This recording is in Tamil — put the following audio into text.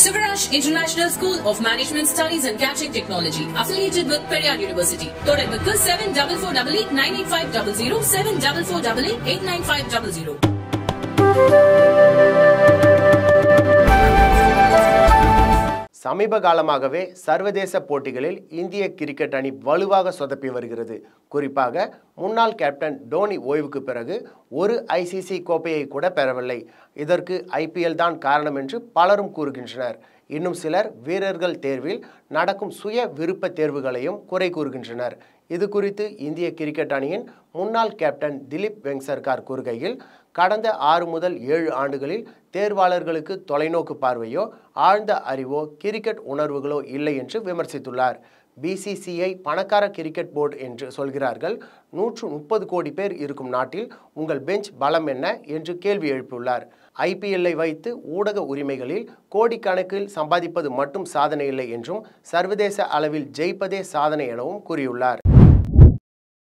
Sivaraj International School of Management Studies and Catching Technology, affiliated with Periyar University. Todaybuku 7448 98500 7448 சமீப காலமாகவே சர்வதேச போட்டிகளில் இந்திய கிரிக்கெட் அணி வலுவாக சொதப்பி வருகிறது. குறிப்பாக முன்னாள் கேப்டன் டோனி ஓய்வுக்கு பிறகு ஒரு ஐசிசி கோப்பையை கூட பெறவில்லை. இதற்கு ஐபிஎல் தான் காரணம் என்று பலரும் கூறுகின்றனர். இன்னும் சிலர் வீரர்கள் தேர்வில் நடக்கும் சுய விருப்ப தேர்வுகளையும் குறை கூறுகின்றனர். இது குறித்து இந்திய கிரிக்கெட் அணியின் முன்னாள் கேப்டன் திலீப் வெங்சர்கார் கூறுகையில் கடந்த ஆறு முதல் ஏழு ஆண்டுகளில் தேர்வாளர்களுக்கு தொலைநோக்கு பார்வையோ ஆழ்ந்த அறிவோ கிரிக்கெட் உணர்வுகளோ இல்லை என்று விமர்சித்துள்ளார். பிசிசிஐ பணக்கார கிரிக்கெட் போர்டு என்று சொல்கிறார்கள். நூற்று முப்பது கோடி பேர் இருக்கும் நாட்டில் உங்கள் பெஞ்ச் பலம் என்ன என்று கேள்வி எழுப்பியுள்ளார். ஐபிஎல்லை வைத்து ஊடக உரிமைகளில் கோடிக்கணக்கில் சம்பாதிப்பது மட்டும் சாதனை இல்லை என்றும் சர்வதேச அளவில் ஜெயிப்பதே சாதனை எனவும் கூறியுள்ளார்.